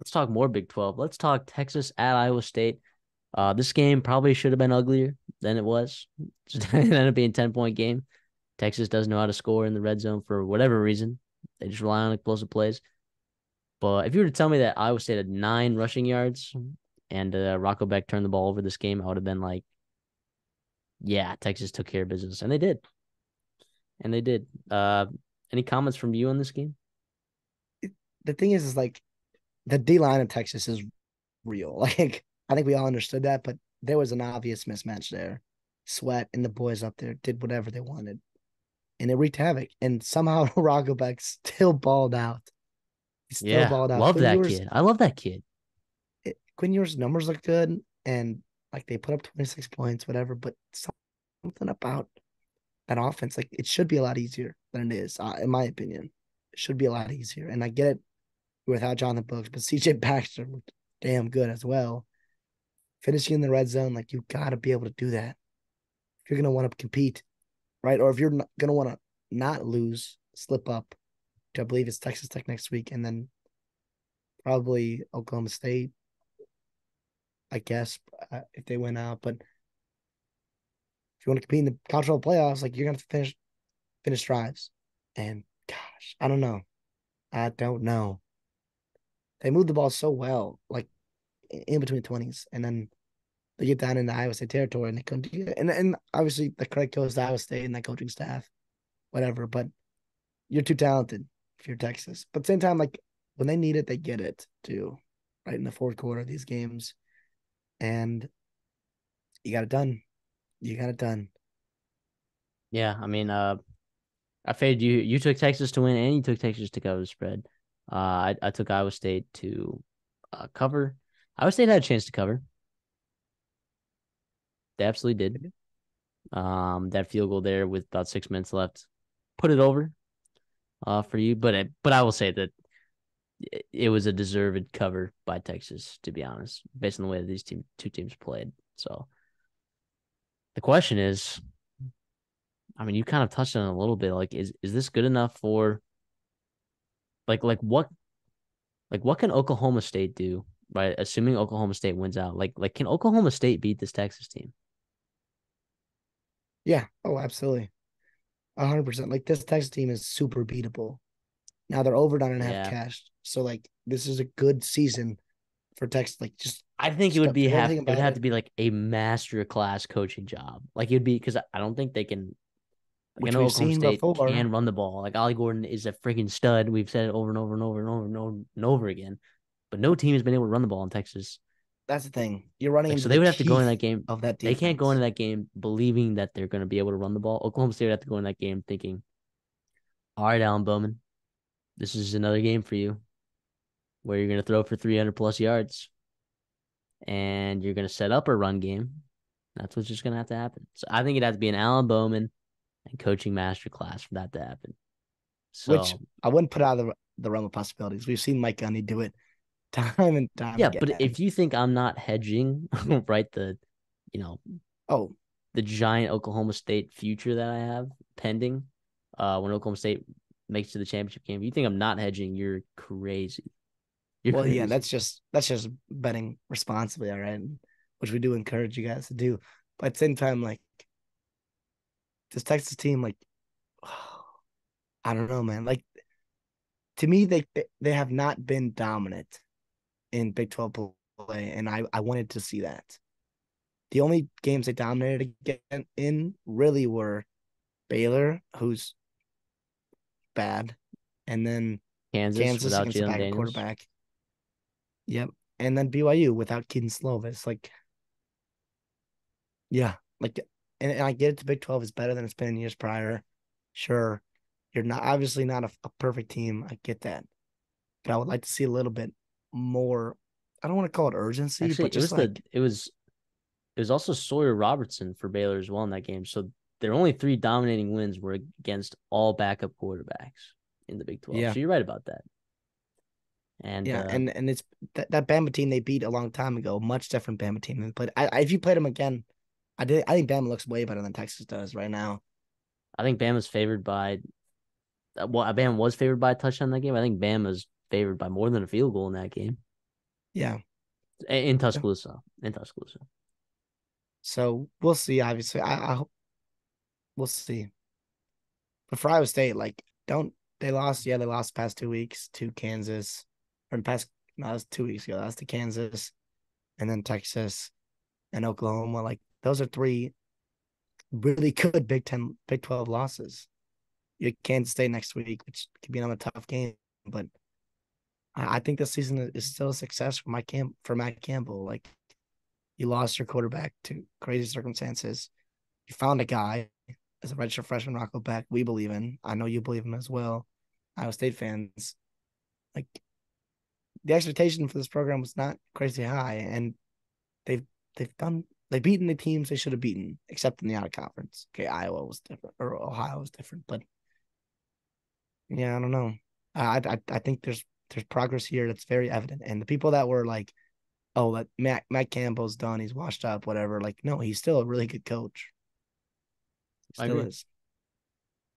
let's talk more Big 12. Let's talk Texas at Iowa State. Uh, this game probably should have been uglier than it was. it ended up being a 10 point game. Texas doesn't know how to score in the red zone for whatever reason. They just rely on explosive plays. But if you were to tell me that Iowa State had nine rushing yards and uh, Rocco Becht turned the ball over this game, I would have been like, yeah, Texas took care of business. And they did. And they did. Uh, any comments from you on this game? The thing is, is like the D line of Texas is real. Like I think we all understood that, but there was an obvious mismatch there. Sweat and the boys up there did whatever they wanted, and it wreaked havoc. And somehow Rocco Becht still balled out. He still yeah, balled out. love Quinn that Ewers, kid. I love that kid. It, Quinn Ewers' numbers look good, and like they put up twenty six points, whatever. But something about that offense, like it should be a lot easier than it is, uh, in my opinion. It should be a lot easier, and I get it without Jonathan Brooks, but CJ Baxter looked damn good as well. Finishing in the red zone, like you got to be able to do that. If you're gonna want to compete, right, or if you're gonna want to not lose, slip up. I believe it's Texas Tech next week, and then probably Oklahoma State. I guess uh, if they went out, but if you want to compete in the college playoffs, like you're have to finish finish drives. And gosh, I don't know. I don't know they move the ball so well, like in between the twenties, and then they get down into Iowa State territory and they couldn't do it. And and obviously the credit goes to Iowa State and that coaching staff, whatever. But you're too talented if you're Texas. But same time, like when they need it, they get it too, right in the fourth quarter of these games, and you got it done. You got it done. Yeah, I mean, uh, I figured you you took Texas to win and you took Texas to cover the spread. Uh, I, I took Iowa State to uh, cover. Iowa State had a chance to cover. They absolutely did. Um, that field goal there with about six minutes left, put it over, uh, for you. But it, but I will say that it, it was a deserved cover by Texas, to be honest, based on the way that these team two teams played. So the question is, I mean, you kind of touched on it a little bit. Like, is is this good enough for like like what like what can Oklahoma State do? by assuming Oklahoma State wins out, like like can Oklahoma State beat this Texas team? Yeah. Oh, absolutely. hundred percent. Like this Texas team is super beatable. Now they're overdone and yeah. half cashed. So like this is a good season for Texas. Like just I think it would be have it would have it. to be like a master class coaching job. Like it'd be because I don't think they can which we've Oklahoma seen State before. can run the ball. Like Ollie Gordon is a freaking stud. We've said it over and over and over and over and over and over again. But no team has been able to run the ball in Texas. That's the thing. You're running. Like, so they would have to go in that game of that. Defense. They can't go into that game believing that they're going to be able to run the ball. Oklahoma State would have to go in that game thinking, "All right, Alan Bowman, this is another game for you, where you're going to throw for 300 plus yards, and you're going to set up a run game. That's what's just going to have to happen. So I think it has to be an Alan Bowman and coaching masterclass for that to happen. So, Which I wouldn't put out of the, the realm of possibilities. We've seen Mike Gundy do it time and time. Yeah, again. but if you think I'm not hedging, right, the, you know, oh, the giant Oklahoma State future that I have pending, uh, when Oklahoma State makes to the championship game, if you think I'm not hedging, you're crazy. You're well, crazy. yeah, that's just that's just betting responsibly, all right, which we do encourage you guys to do. But at the same time, like this Texas team, like, I don't know, man. Like, to me, they they have not been dominant in Big Twelve play, and I I wanted to see that. The only games they dominated again in really were Baylor, who's bad, and then Kansas, Kansas without against Jalon Daniels. quarterback. Yep, and then BYU without Kedon Slovis. Like, yeah, like and, and I get it. The Big Twelve is better than it's been in years prior. Sure, you're not obviously not a, a perfect team. I get that, but I would like to see a little bit more. I don't want to call it urgency, Actually, but just it was like, the it was it was also Sawyer Robertson for Baylor as well in that game. So their only three dominating wins were against all backup quarterbacks in the Big Twelve. Yeah. So you're right about that. And yeah, uh, and and it's that, that Bama team they beat a long time ago, much different Bama team than played. I, I, if you played them again, I did. I think Bama looks way better than Texas does right now. I think Bama's favored by. Uh, well, Bama was favored by a touchdown in that game. I think Bama's favored by more than a field goal in that game. Yeah. In Tuscaloosa. In Tuscaloosa. So we'll see. Obviously, I, I hope we'll see. But for Iowa State, like, don't they lost? Yeah, they lost the past two weeks to Kansas, or past no, that was two weeks ago. That was to Kansas, and then Texas and Oklahoma. Like, those are three really good Big Ten, Big Twelve losses. You Kansas State next week, which could be another tough game, but I, think this season is still a success for my camp for Matt Campbell. Like, you lost your quarterback to crazy circumstances. You found a guy as a redshirt freshman, Rocco Becht. We believe in. I know you believe him as well. Iowa State fans, like the expectation for this program was not crazy high, and they've they've done they've beaten the teams they should have beaten, except in the out of conference. Okay, Iowa was different or Ohio was different, but yeah, I don't know. I I I think there's there's progress here that's very evident, and the people that were like, oh, that Matt Matt Campbell's done, he's washed up, whatever. Like, no, he's still a really good coach. He still is.